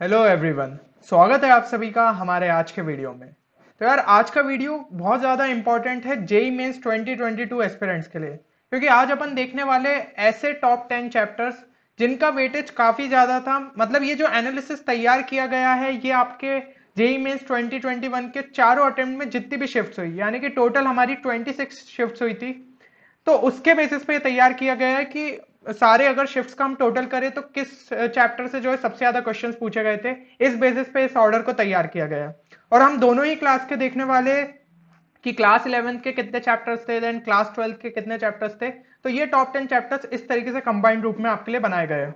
Hello everyone स्वागत है आप सभी का हमारे आज के वीडियो में। तो यार, आज का वीडियो बहुत ज़्यादा इंपॉर्टेंट है जेई मेंस 2022 एस्पिरेंट्स के लिए। क्योंकि आज अपन देखने वाले ऐसे टॉप टेन चैप्टर्स जिनका वेटेज काफ़ी ज़्यादा था। मतलब ये जो एनालिसिस तैयार किया गया है, ये आपके जेई मेंस 2021 के चारों अटेम्प्ट में जितनी भी शिफ्ट हुई, यानी कि टोटल हमारी 26 शिफ्ट हुई थी। तो उसके बेसिस पे तैयार किया गया है कि सारे अगर शिफ्ट्स का हम टोटल करें तो किस चैप्टर से जो है सबसे ज़्यादा क्वेश्चंस पूछे गए थे? इस बेसिस पे इस ऑर्डर को तैयार किया गया। और हम दोनों ही क्लास के देखने वाले कि क्लास इलेवेंथ के कितने चैप्टर्स थे देन क्लास ट्वेल्थ के कितने चैप्टर्स थे तो ये टॉप टेन चैप्टर्स इस तरीके से कंबाइंड रूप में आपके लिए बनाए गए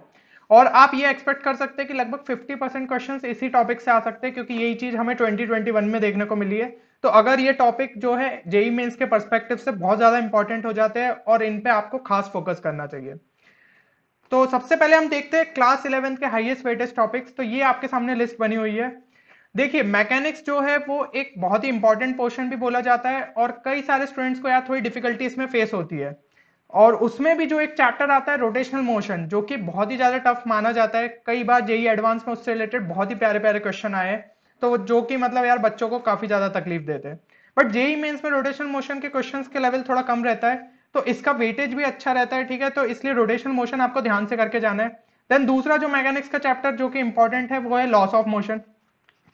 और आप ये एक्सपेक्ट कर सकते हैं कि लगभग 50 परसेंट क्वेश्चन इसी टॉपिक से आ सकते हैं, क्योंकि यही चीज़ हमें 2021 में देखने को मिली है। तो अगर ये टॉपिक जो है, जेई मेन्स के परस्पेक्टिव से बहुत ज़्यादा इंपॉर्टेंट हो जाते हैं और इन पे आपको खास फोकस करना चाहिए। तो सबसे पहले हम देखते हैं क्लास इलेवेंथ के हाईएस्ट वेटेज टॉपिक्स तो ये आपके सामने लिस्ट बनी हुई है। देखिए मैकेनिक्स जो है, वो एक बहुत ही इंपॉर्टेंट पोर्शन भी बोला जाता है और कई सारे स्टूडेंट्स को यार थोड़ी डिफिकल्टी इसमें फेस होती है। और उसमें भी जो एक चैप्टर आता है रोटेशनल मोशन जो कि बहुत ही ज़्यादा टफ माना जाता है। कई बार जेई एडवांस में उससे रिलेटेड बहुत ही प्यारे प्यारे क्वेश्चन आए तो जो कि मतलब यार बच्चों को काफ़ी ज़्यादा तकलीफ़ देते हैं। बट जेई मेन्स में रोटेशनल मोशन के क्वेश्चन के लेवल थोड़ा कम रहता है। तो इसका वेटेज भी अच्छा रहता है, ठीक है? तो इसलिए रोटेशन मोशन आपको ध्यान से करके जाना है। देन दूसरा जो मैकेनिक्स का चैप्टर जो कि इंपॉर्टेंट है, वो है लॉस ऑफ़ मोशन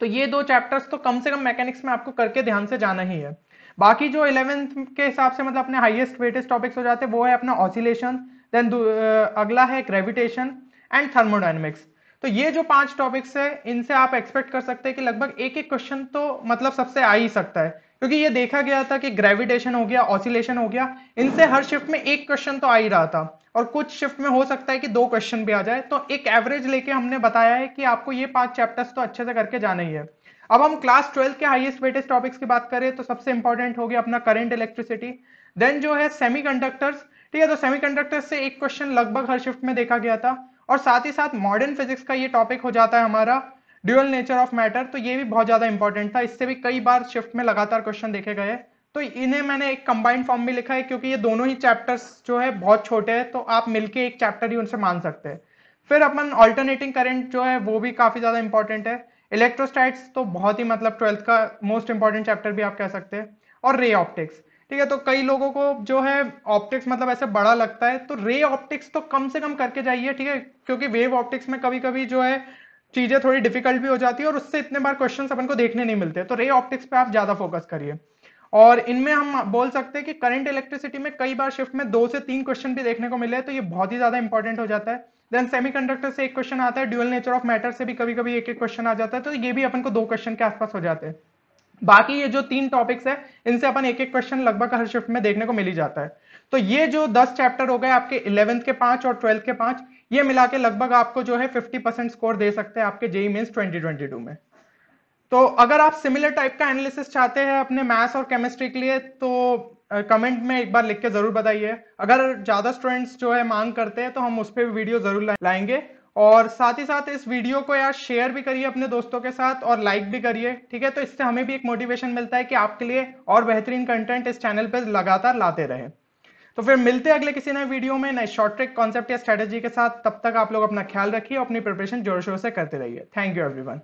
तो ये दो चैप्टर्स तो कम से कम मैकेनिक्स में आपको करके ध्यान से जाना ही है। बाकी जो इलेवेंथ के हिसाब से मतलब अपने हाईएस्ट वेटेज टॉपिक्स हो जाते हैं, वो है अपना ऑसिलेशन देन अगला है ग्रेविटेशन एंड थर्मोडाइनमिक्स तो ये जो पाँच टॉपिक्स है, इनसे आप एक्सपेक्ट कर सकते हैं कि लगभग एक एक क्वेश्चन तो मतलब सबसे आ ही सकता है। क्योंकि ये देखा गया था कि ग्रेविटेशन हो गया ऑसिलेशन हो गया। इनसे हर शिफ्ट में एक क्वेश्चन तो आ ही रहा था। और कुछ शिफ्ट में हो सकता है कि दो क्वेश्चन भी आ जाए। तो एक एवरेज लेके हमने बताया है कि आपको ये पाँच चैप्टर्स तो अच्छे से करके जाना ही है। अब हम क्लास ट्वेल्थ के हाईएस्ट वेटेज टॉपिक्स की बात करें तो सबसे इंपॉर्टेंट हो गया अपना करंट इलेक्ट्रिसिटी देन जो है सेमी ठीक है तो सेमी से एक क्वेश्चन लगभग हर शिफ्ट में देखा गया था। और साथ ही साथ मॉडर्न फिजिक्स का ये टॉपिक हो जाता है हमारा। ड्यूअल नेचर ऑफ़ मैटर तो ये भी बहुत ज़्यादा इंपॉर्टेंट था। इससे भी कई बार शिफ्ट में लगातार क्वेश्चन देखे गए तो इन्हें मैंने एक कंबाइंड फॉर्म में लिखा है, क्योंकि ये दोनों ही चैप्टर्स जो है बहुत छोटे हैं तो आप मिलके एक चैप्टर ही उनसे मान सकते हैं। फिर अपन ऑल्टरनेटिंग करंट जो है, वो भी काफ़ी ज़्यादा इंपॉर्टेंट है। इलेक्ट्रोस्टाइट्स तो बहुत ही मतलब ट्वेल्थ का मोस्ट इंपॉर्टेंट चैप्टर भी आप कह सकते हैं। और रे ऑप्टिक्स ठीक है? तो कई लोगों को जो है ऑप्टिक्स मतलब ऐसे बड़ा लगता है तो रे ऑप्टिक्स तो कम से कम करके जाइए, ठीक है? क्योंकि वेव ऑप्टिक्स में कभी कभी जो है चीज़ें थोड़ी डिफ़िकल्ट भी हो जाती है और उससे इतने बार क्वेश्चन अपन को देखने नहीं मिलते। तो रे ऑप्टिक्स पे आप ज़्यादा फोकस करिए। और इनमें हम बोल सकते हैं कि करंट इलेक्ट्रिसिटी में कई बार शिफ्ट में दो से तीन क्वेश्चन भी देखने को मिले तो ये बहुत ही ज़्यादा इंपॉर्टेंट हो जाता है। देन सेमीकंडक्टर से एक क्वेश्चन आता है ड्यूअल नेचर ऑफ़ मैटर से भी कभी कभी एक एक क्वेश्चन आ जाता है तो ये भी अपन को दो क्वेश्चन के आसपास हो जाते हैं। बाकी ये जो तीन टॉपिक्स है, इनसे अपन एक एक क्वेश्चन लगभग हर शिफ्ट में देखने को मिल जाता है। तो ये जो दस चैप्टर हो गए आपके इलेवेंथ के पाँच और ट्वेल्थ के पाँच, ये मिला के लगभग आपको जो है 50 परसेंट स्कोर दे सकते हैं आपके JEE Mains twenty twenty two में। तो अगर आप सिमिलर टाइप का एनालिसिस चाहते हैं अपने मैथ्स और केमिस्ट्री के लिए तो कमेंट में एक बार लिख के ज़रूर बताइए। अगर ज़्यादा स्टूडेंट्स जो है मांग करते हैं तो हम उस पर वीडियो ज़रूर लाएँगे। और साथ ही साथ इस वीडियो को यार शेयर भी करिए अपने दोस्तों के साथ और लाइक भी करिए, ठीक है? तो इससे हमें भी एक मोटिवेशन मिलता है कि आपके लिए और बेहतरीन कंटेंट इस चैनल पर लगातार लाते रहे। तो फिर मिलते हैं अगले किसी नए वीडियो में नए शॉर्ट ट्रिक कॉन्सेप्ट या स्ट्रेटेजी के साथ। तब तक आप लोग अपना ख्याल रखिए अपनी प्रिपरेशन ज़ोर शोर से करते रहिए। Thank you everyone